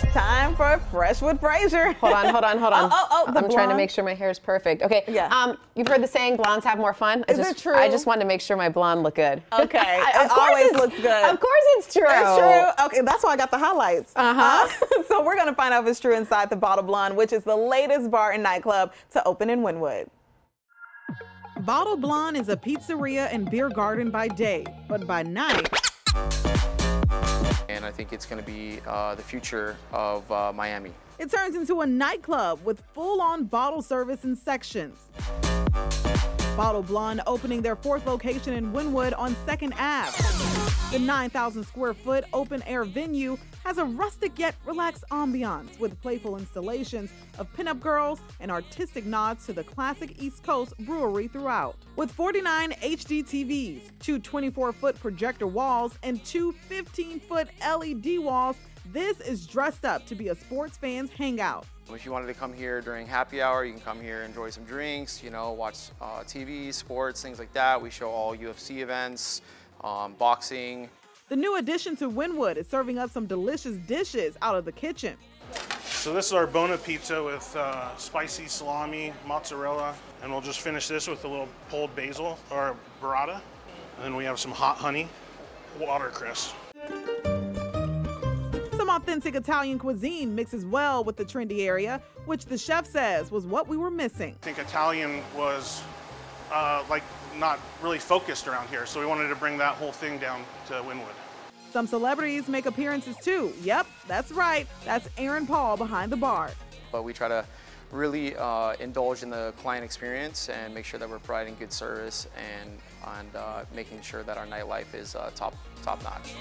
It's time for Fresh with Frazier. Hold on, hold on, hold on. Oh, oh, oh, the I'm trying to make sure my hair is perfect. Okay. Yeah. Um, you've heard the saying, blondes have more fun. I Is it true? I just wanted to make sure my blonde looked good. Okay. I- It of course always looks good. Of course it's true. It's true. Okay, that's why I got the highlights. Uh-huh. Uh, so we're gonna find out if it's true inside the Bottled Blonde, which is the latest bar and nightclub to open in Wynwood. Bottled Blonde is a pizzeria and beer garden by day, but by night, and I think it's going to be uh, the future of uh, Miami. it turns into a nightclub with full-on bottle service and sections. Bottled Blonde opening their fourth location in Wynwood on 2nd Ave. The 9,000 square foot open air venue has a rustic yet relaxed ambiance with playful installations of pinup girls and artistic nods to the classic East Coast brewery throughout. With 49 HD TVs, two 24 foot projector walls, and two 15 foot LED walls, this is dressed up to be a sports fan's hangout. If you wanted to come here during happy hour, you can come here, enjoy some drinks, you know, watch uh, TV, sports, things like that. We show all UFC events, um, boxing. The new addition to Wynwood is serving up some delicious dishes out of the kitchen. So this is our Bona pizza with uh, spicy salami, mozzarella, and we'll just finish this with a little pulled basil or burrata. And then we have some hot honey, watercress. Some authentic Italian cuisine mixes well with the trendy area, which the chef says was what we were missing. I think Italian was uh, like not really focused around here, so we wanted to bring that whole thing down to Wynwood. Some celebrities make appearances too. Yep, that's right. That's Aaron Paul behind the bar. But we try to really uh, indulge in the client experience and make sure that we're providing good service and, and uh, making sure that our nightlife is uh, top, top notch.